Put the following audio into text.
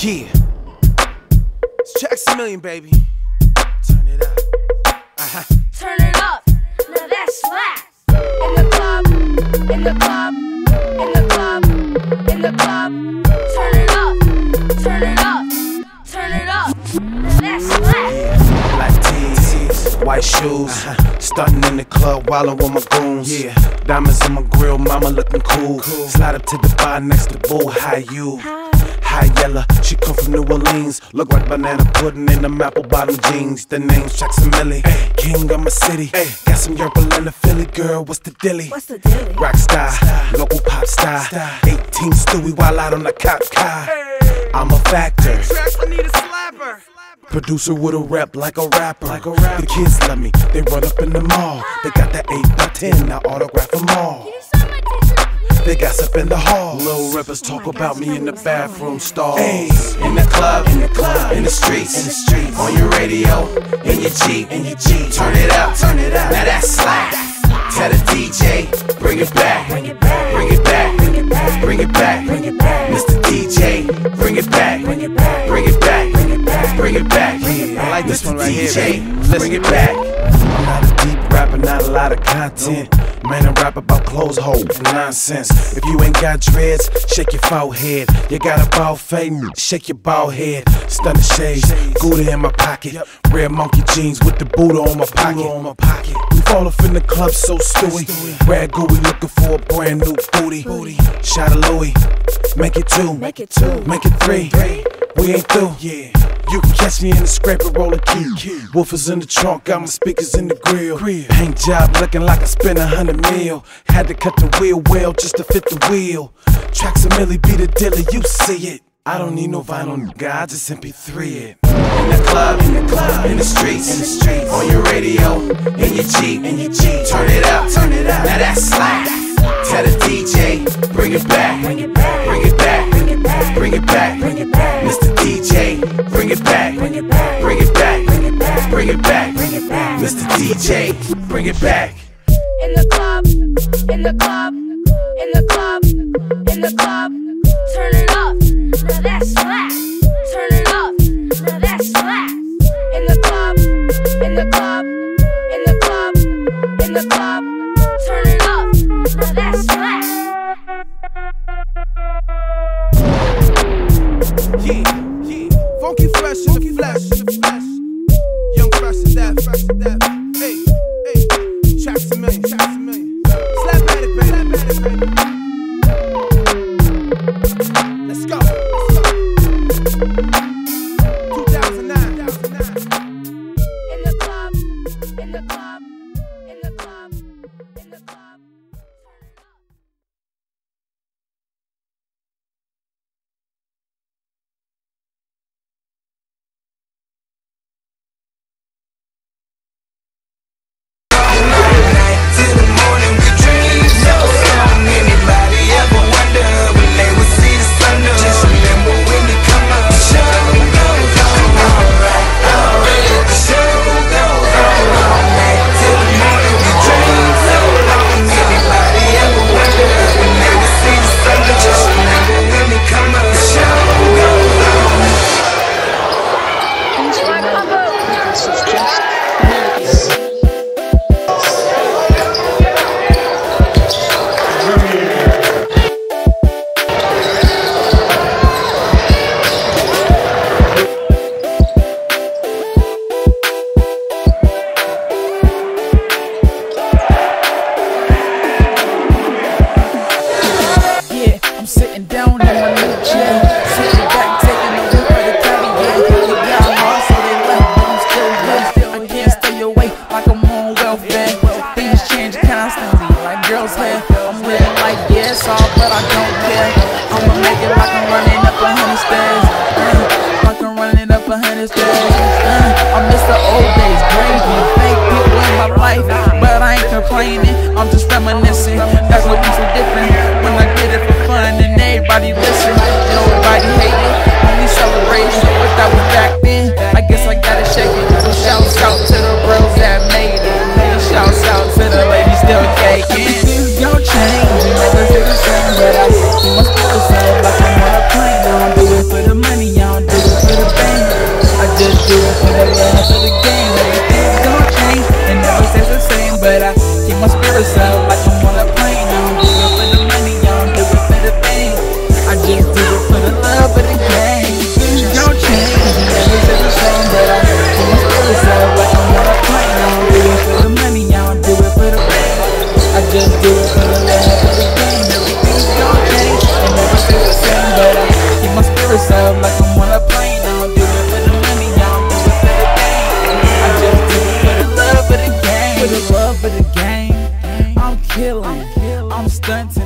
Yeah. It's Jackson Million, baby. Turn it up. Uh-huh. Turn it up. Now that's slap. In the club, in the club, in the club, in the club. Turn it up. Turn it up. Turn it up. Now that's slap. Black tees, white shoes. Stunting in the club while I'm with my goons. Yeah. Diamonds in my grill, mama looking cool. cool. Slide up to the bar next to Boo. How you? High yellow, she come from New Orleans. Look like banana pudding in them apple bottom jeans. The name's Jackson Millie, king of my city. Got some Yerba in the Philly girl, what's the dilly? What's the deal? Rock star, local pop star. 18 Stewie while out on the cop car. I'm a factor. Producer with a rep like a rapper. Like a rapper. The kids love me, they run up in the mall. They got that 8 by 10, I autograph them all. They gossip in the hall. Little rappers talk about me in the bathroom stalls. Hey, in the club, in the club, in the streets, in the streets, on your radio, in your Jeep, in your Jeep. Turn it up, turn it up. Now that's slap. Tell the DJ, bring it back, bring it back, bring it back, bring it back, bring it back, bring it back. Mr. DJ, bring it back, bring it back, bring it back, bring it back, bring it back. I like this one right here, DJ, Bring it back. A lot of content. Man, I rap about clothes hole and nonsense. If you ain't got dreads, shake your forehead. You got a bald fade, shake your bald head. Stunning shades, Gouda in my pocket. Red monkey jeans with the Buddha on my pocket. On my pocket. We fall off in the club so stewy. Brad Gooey looking for a brand new booty. Shot a Louis, make it two, Make it two. make it three. We ain't through. You can catch me in the scraper roller key. Woofers in the trunk, got my speakers in the grill. Paint job looking like I spent a hundred mil. Had to cut the wheel well just to fit the wheel. Tracks a milli be the dealer, you see it. I don't need no vinyl, God, just MP3 it. In the club, in the club, in the streets, in the streets, on your radio, in your Jeep, in your Jeep. Turn it up, turn it up. Now that's slap. Tell the DJ, bring it back, bring it back, bring it back, bring it back, bring it back, it back, bring it back, bring it back, bring it back, bring it back, bring it back. Mr. DJ, bring it back. In the club, in the club, in the club, in the club. Turn it up. Now that's slap. I'm running up a hundred stairs. Uh, up a hundred stairs. Uh, I miss the old days, fake people in my life, but I ain't complaining. I'm just reminiscing. I should've gained everything's gonna change and never stays the same, but I keep my spirits up. Love